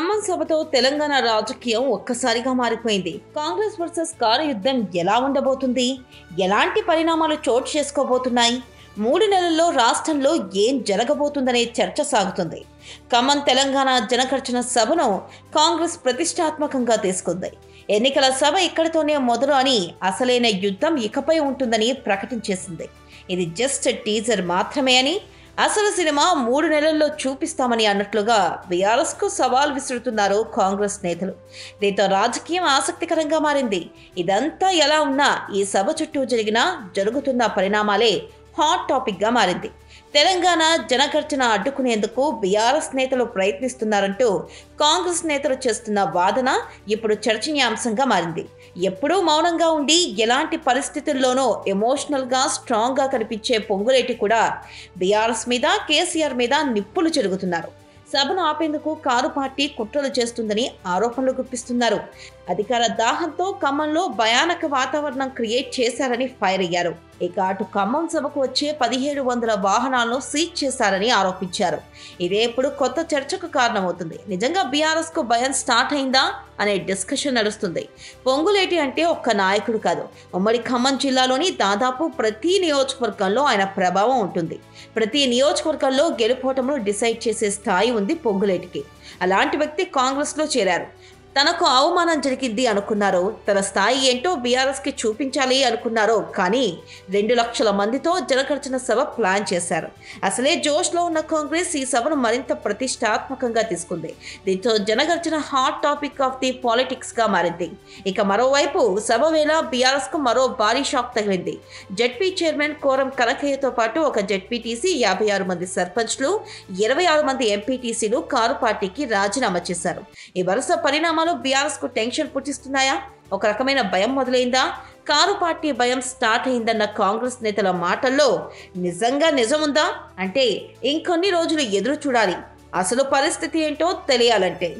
ఖమ్మం సభతో తెలంగాణ రాజకీయం ఒక్కసారిగా మారిపోయింది. కాంగ్రెస్ వర్సెస్ కారు యుద్ధం ఎలా ఉండబోతుంది? ఎలాంటి పరిణామాలు చోటు చేసుకోబోతున్నాయి? మూడు నెలల్లో రాష్ట్రంలో ఏం జరగబోతుందనే చర్చ సాగుతుంది. ఖమ్మం తెలంగాణ జనకర్చన సభను కాంగ్రెస్ ప్రతిష్టాత్మకంగా తీసుకుంది. ఎన్నికల సభ ఇక్కడితోనే మొదలు అని అసలైన యుద్ధం ఇకపై ఉంటుందని ప్రకటించేసింది. ఇది జస్ట్ టీజర్ మాత్రమే అని అసలు సినిమా మూడు నెలల్లో చూపిస్తామని అన్నట్లుగా బీఆర్ఎస్కు సవాల్ విసురుతున్నారు కాంగ్రెస్ నేతలు. దీంతో రాజకీయం ఆసక్తికరంగా మారింది. ఇదంతా ఎలా ఉన్నా ఈ సభ చుట్టూ జరిగిన జరుగుతున్న పరిణామాలే హాట్ టాపిక్గా మారింది. తెలంగాణ జనగర్జన అడ్డుకునేందుకు బీఆర్ఎస్ నేతలు ప్రయత్నిస్తున్నారంటూ కాంగ్రెస్ నేతలు చేస్తున్న వాదన ఇప్పుడు చర్చనీయాంశంగా మారింది. ఎప్పుడూ మౌనంగా ఉండి ఎలాంటి పరిస్థితుల్లోనూ ఎమోషనల్గా స్ట్రాంగ్గా కనిపించే పొంగులేటి కూడా బీఆర్ఎస్ మీద కేసీఆర్ మీద నిప్పులు చెరుగుతున్నారు. సభను ఆపేందుకు కారు పార్టీ కుట్రలు చేస్తుందని ఆరోపణలు గుప్పిస్తున్నారు. అధికార దాహంతో ఖమ్మంలో భయానక వాతావరణం క్రియేట్ చేశారని ఫైర్ అయ్యారు. ఇక అటు ఖమ్మం సభకు వచ్చే పదిహేడు వందల వాహనాలను సీజ్ చేశారని ఆరోపించారు. ఇదే ఇప్పుడు కొత్త చర్చకు కారణమవుతుంది. నిజంగా బీఆర్ఎస్కు భయం స్టార్ట్ అయిందా అనే డిస్కషన్ నడుస్తుంది. పొంగులేటి అంటే ఒక్క నాయకుడు కాదు. ఉమ్మడి ఖమ్మం జిల్లాలోని దాదాపు ప్రతి నియోజకవర్గంలో ఆయన ప్రభావం ఉంటుంది. ప్రతి నియోజకవర్గంలో గెలుపోటమును డిసైడ్ చేసే స్థాయి ఉంది పొంగులేటికి. అలాంటి వ్యక్తి కాంగ్రెస్లో చేరారు. తనకు అవమానం జరిగింది అనుకున్నారు. తన స్థాయి ఏంటో బీఆర్ఎస్కి చూపించాలి అనుకున్నారు. కానీ రెండు లక్షల మందితో జనగర్జన సభ ప్లాన్ చేశారు. అసలే జోష్లో ఉన్న కాంగ్రెస్ ఈ సభను మరింత ప్రతిష్టాత్మకంగా తీసుకుంది. దీంతో Janagarjana hot topic of the పాలిటిక్స్గా మారింది. ఇక మరోవైపు సభ వేళ బీఆర్ఎస్కు మరో భారీ షాక్ తగిలింది. జడ్పీ చైర్మన్ కోరం కనకయ్యతో పాటు ఒక జడ్పీటీసీ యాభై ఆరు మంది సర్పంచ్లు ఇరవై ఆరు మంది ఎంపీటీసీలు కారు పార్టీకి రాజీనామా చేశారు. ఈ వరుస పరిణామం పరిణామాలు బీఆర్ఎస్కు టెన్షన్ పుట్టిస్తున్నాయా? ఒక రకమైన భయం మొదలైందా? కారు పార్టీ భయం స్టార్ట్ అయిందన్న కాంగ్రెస్ నేతల మాటల్లో నిజంగా నిజముందా? అంటే ఇంకొన్ని రోజులు ఎదురు చూడాలి. అసలు పరిస్థితి ఏంటో తెలియాలంటే.